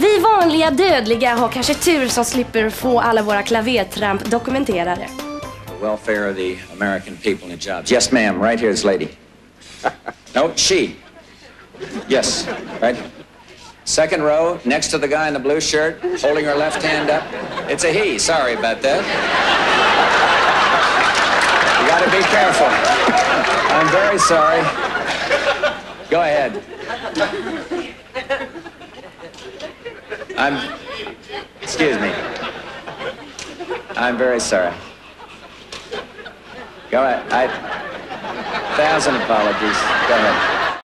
Vi vanliga dödliga har kanske tur som slipper få alla våra klavertramp dokumenterade. welfare of the American people and jobs. Yes, ma'am, right here, this lady. no, she. Yes, right. Second row, next to the guy in the blue shirt, holding her left hand up. It's a he. Sorry about that. You gotta be careful. I'm very sorry. Go ahead. I'm. Excuse me. I'm very sorry. Go ahead. I. Thousand apologies. Go ahead.